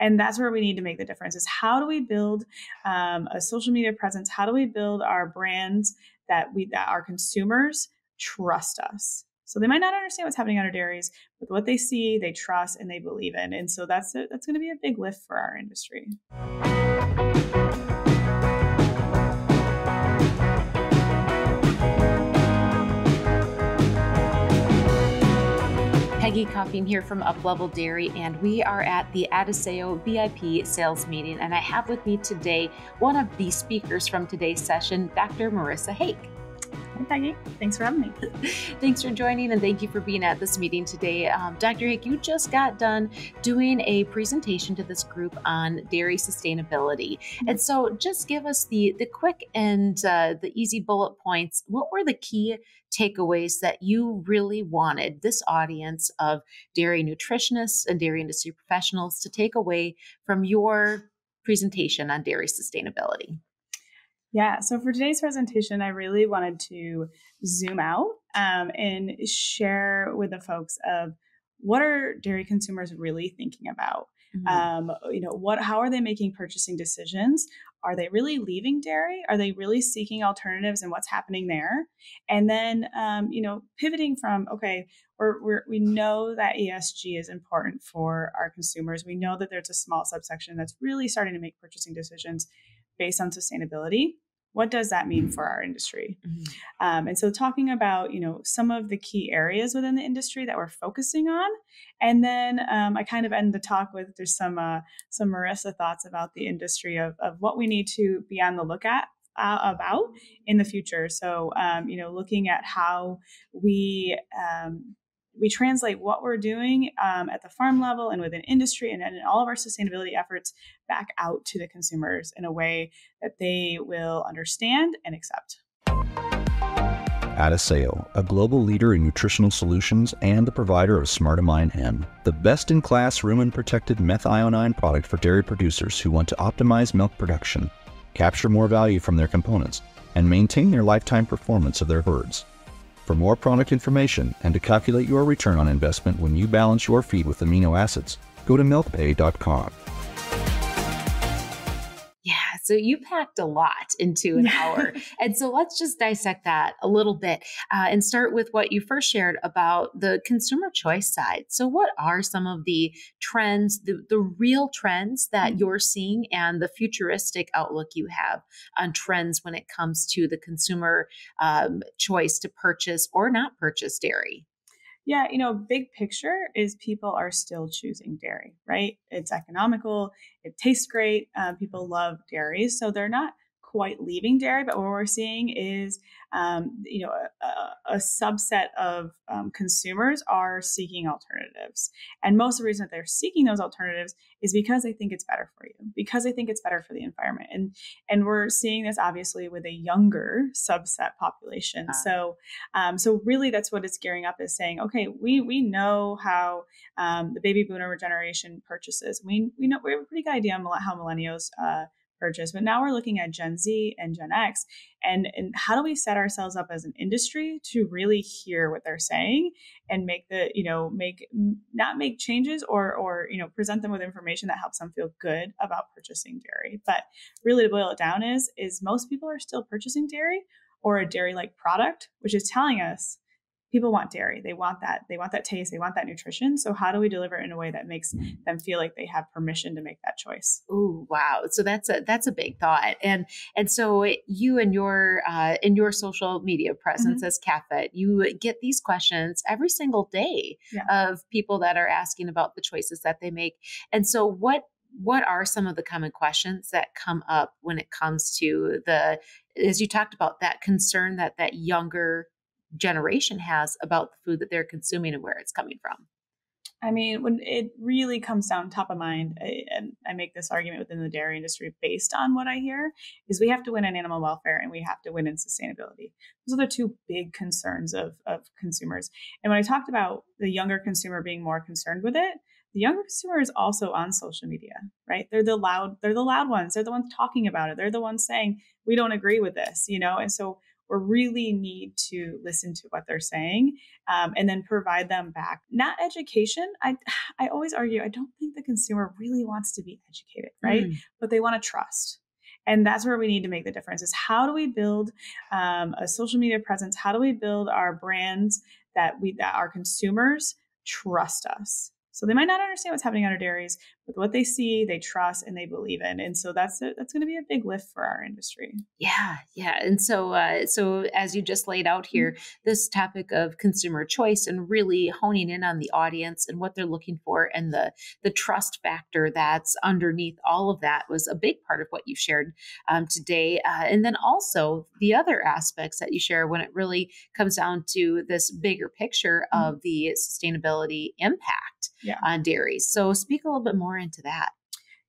and that's where we need to make the difference is how do we build um, a social media presence? How do we build our brands that we that our consumers trust us? So they might not understand what's happening at our dairies but what they see they trust and they believe in. And so that's a, that's going to be a big lift for our industry Coffeen here from Uplevel Dairy, and we are at the Adisseo VIP sales meeting. And I have with me today one of the speakers from today's session, Dr. Marissa Hake. Hi, Peggy. Thanks for having me. Thanks for joining, and thank you for being at this meeting today. Um, Dr. Hake, you just got done doing a presentation to this group on dairy sustainability. Mm-hmm. And so, just give us the, the quick and uh, the easy bullet points. What were the key takeaways that you really wanted this audience of dairy nutritionists and dairy industry professionals to take away from your presentation on dairy sustainability? Yeah, so for today's presentation, I really wanted to zoom out um, and share with the folks of what are dairy consumers really thinking about. Mm-hmm. Um, you know, what? How are they making purchasing decisions? Are they really leaving dairy? Are they really seeking alternatives and what's happening there? And then, um, you know, pivoting from okay, we're, we're, we know that ESG is important for our consumers. We know that there's a small subsection that's really starting to make purchasing decisions based on sustainability what does that mean for our industry mm-hmm. um, and so talking about you know some of the key areas within the industry that we're focusing on and then um, i kind of end the talk with there's some uh, some marissa thoughts about the industry of, of what we need to be on the lookout uh, about in the future so um, you know looking at how we um, we translate what we're doing um, at the farm level and within industry and, and in all of our sustainability efforts back out to the consumers in a way that they will understand and accept. Adisseo, a global leader in nutritional solutions and the provider of Smartamine M, the best-in-class rumen-protected methionine product for dairy producers who want to optimize milk production, capture more value from their components, and maintain their lifetime performance of their herds. For more product information and to calculate your return on investment when you balance your feed with amino acids, go to milkpay.com. So you packed a lot into an hour. and so let's just dissect that a little bit uh, and start with what you first shared about the consumer choice side. So, what are some of the trends, the, the real trends that mm-hmm. you're seeing, and the futuristic outlook you have on trends when it comes to the consumer um, choice to purchase or not purchase dairy? Yeah, you know, big picture is people are still choosing dairy, right? It's economical, it tastes great, uh, people love dairy, so they're not quite leaving dairy, but what we're seeing is, um, you know, a, a subset of um, consumers are seeking alternatives, and most of the reason that they're seeking those alternatives is because they think it's better for you, because they think it's better for the environment, and and we're seeing this obviously with a younger subset population. So, um, so really, that's what it's gearing up is saying, okay, we we know how um, the baby boomer generation purchases. We we know we have a pretty good idea on how millennials. Uh, purchase. But now we're looking at Gen Z and Gen X, and, and how do we set ourselves up as an industry to really hear what they're saying and make the you know make not make changes or or you know present them with information that helps them feel good about purchasing dairy. But really, to boil it down, is is most people are still purchasing dairy or a dairy like product, which is telling us people want dairy. They want that they want that taste. They want that nutrition. So how do we deliver it in a way that makes them feel like they have permission to make that choice? Oh wow. So that's a that's a big thought. And and so you and your uh, in your social media presence mm-hmm. as CAFET you get these questions every single day yeah. of people that are asking about the choices that they make. And so what what are some of the common questions that come up when it comes to the as you talked about that concern that that younger generation has about the food that they're consuming and where it's coming from. I mean, when it really comes down top of mind, I, and I make this argument within the dairy industry based on what I hear, is we have to win in animal welfare and we have to win in sustainability. Those are the two big concerns of, of consumers. And when I talked about the younger consumer being more concerned with it, the younger consumer is also on social media, right? They're the loud, they're the loud ones. They're the ones talking about it. They're the ones saying, we don't agree with this, you know? And so we really need to listen to what they're saying um, and then provide them back. Not education. I i always argue i don't think the consumer really wants to be educated right? Mm. but they want to trust. And that's where we need to make the difference is how do we build um, a social media presence? How do we build our brands that we that our consumers trust us? So they might not understand what's happening under dairies, but what they see, they trust and they believe in. And so that's a, that's going to be a big lift for our industry. Yeah, yeah. And so uh, so as you just laid out here, mm-hmm. this topic of consumer choice and really honing in on the audience and what they're looking for and the the trust factor that's underneath all of that was a big part of what you shared um, today. Uh, and then also the other aspects that you share when it really comes down to this bigger picture mm-hmm. of the sustainability impact yeah. on dairies. So speak a little bit more into that.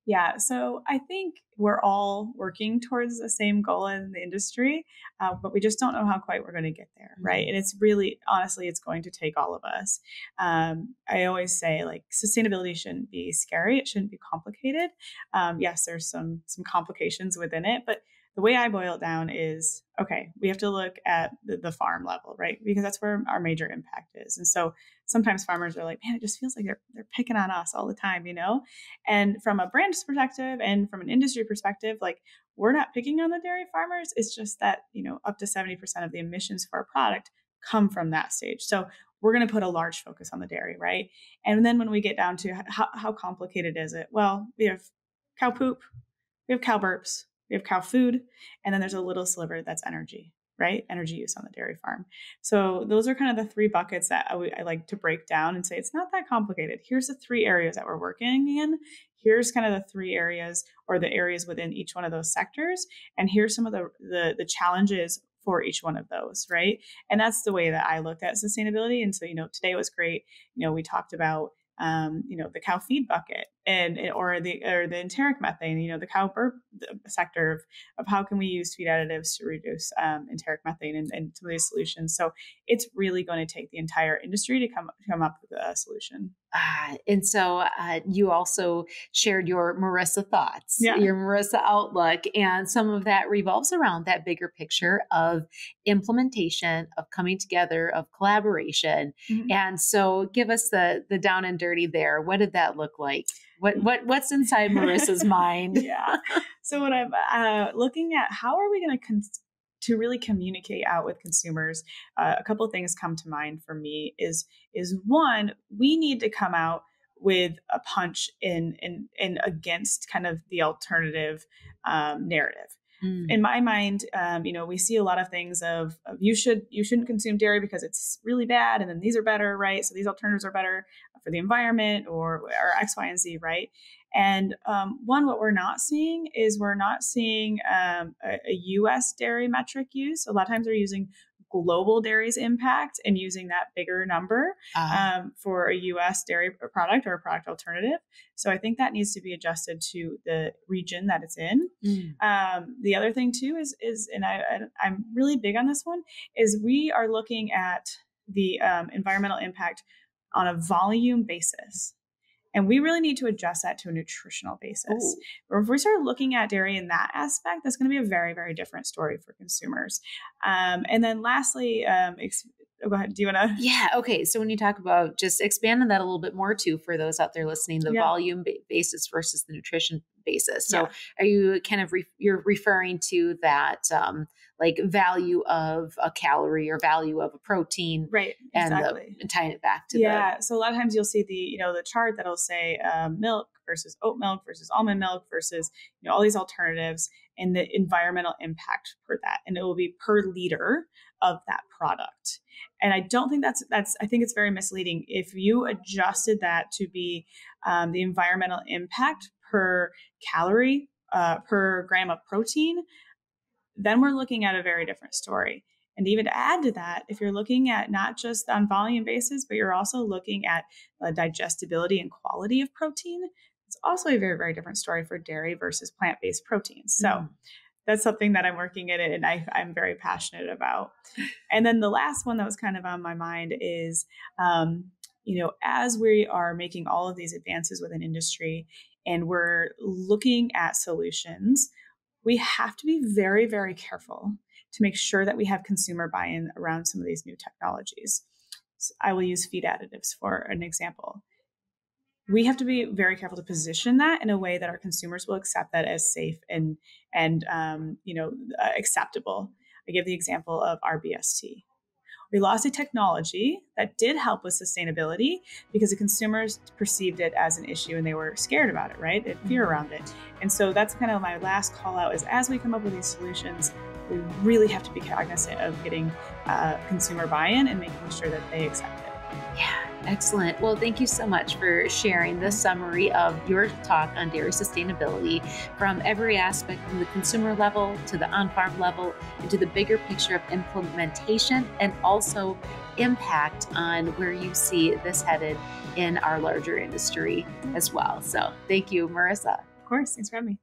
Yeah, so I think we're all working towards the same goal in the industry, uh, but we just don't know how quite we're going to get there, right? Mm-hmm. And it's really, honestly, it's going to take all of us. Um, I always say, like, sustainability shouldn't be scary; it shouldn't be complicated. Um, yes, there's some some complications within it, but the way I boil it down is okay, we have to look at the, the, farm level, right? Because that's where our major impact is. And so sometimes farmers are like, man, it just feels like they're, they're picking on us all the time, you know? And from a brand perspective and from an industry perspective, like we're not picking on the dairy farmers. It's just that, you know, up to 70% of the emissions for our product come from that stage. So we're going to put a large focus on the dairy, right? And then when we get down to how, how complicated is it? Well, we have cow poop, we have cow burps, we have cow food, and then there's a little sliver that's energy, right? Energy use on the dairy farm. So those are kind of the three buckets that I, like to break down and say it's not that complicated. Here's the three areas that we're working in. Here's kind of the three areas or the areas within each one of those sectors, and here's some of the the, the challenges for each one of those, right? And that's the way that I looked at sustainability. And so, you know, today was great. You know, we talked about um, you know, the cow feed bucket and or the or the enteric methane, you know, the cow burp sector of, of how can we use feed additives to reduce um, enteric methane and, and some of these solutions. So it's really going to take the entire industry to come come up with a solution. Uh, and so uh, you also shared your Marissa thoughts, yeah. your Marissa outlook, and some of that revolves around that bigger picture of implementation, of coming together, of collaboration. Mm-hmm. And so, give us the the down and dirty there. What did that look like? What mm. what what's inside Marissa's mind? yeah. So when I'm uh, looking at how are we going to con- to really communicate out with consumers, uh, a couple of things come to mind for me. Is is one we need to come out with a punch in in in against kind of the alternative um, narrative. Mm. In my mind, um, you know, we see a lot of things of, of, you should you shouldn't consume dairy because it's really bad, and then these are better, right? So these alternatives are better for the environment, or or X, Y, and Z, right? And um, one, what we're not seeing is we're not seeing um, a, a, U.S. dairy metric use. A lot of times they're using global dairy's impact and using that bigger number uh-huh. um, for a U.S. dairy product or a product alternative. So I think that needs to be adjusted to the region that it's in. Mm. Um, the other thing too is is and I, I am really big on this one is we are looking at the um, environmental impact on a volume basis. And we really need to adjust that to a nutritional basis. Ooh. If we start looking at dairy in that aspect, that's going to be a very, very different story for consumers. Um, and then lastly, um, ex- oh, go ahead. Do you want to? Yeah. Okay. So when you talk about just expanding that a little bit more too for those out there listening, the yeah. volume basis versus the nutrition basis. So yeah. are you kind of re- you're referring to that um, like value of a calorie or value of a protein, right? And, exactly. the, and tying it back to yeah. The, so a lot of times you'll see the you know the chart that'll say um, milk versus oat milk versus almond milk versus you know all these alternatives and the environmental impact per that, and it will be per liter of that product. And I don't think that's that's I think it's very misleading if you adjusted that to be um, the environmental impact per calorie uh, per gram of protein then we're looking at a very different story. And even to add to that, if you're looking at not just on volume basis, but you're also looking at the digestibility and quality of protein, it's also a very, very different story for dairy versus plant based proteins. So mm. that's something that I'm working in and I, am very passionate about. And then the last one that was kind of on my mind is, um, you know, as we are making all of these advances within industry and we're looking at solutions, we have to be very, very careful to make sure that we have consumer buy in around some of these new technologies. So I will use feed additives for an example. We have to be very careful to position that in a way that our consumers will accept that as safe and and um, you know uh, acceptable. I give the example of RBST. We lost a technology that did help with sustainability because the consumers perceived it as an issue and they were scared about it, right? Had fear mm-hmm. around it. And so that's kind of my last call out is as we come up with these solutions, we really have to be cognizant of getting uh, consumer buy-in and making sure that they accept it. Yeah, excellent. Well, thank you so much for sharing the summary of your talk on dairy sustainability from every aspect from the consumer level to the on farm level and to the bigger picture of implementation and also impact on where you see this headed in our larger industry as well. So, thank you, Marissa. Of course. Thanks for having me.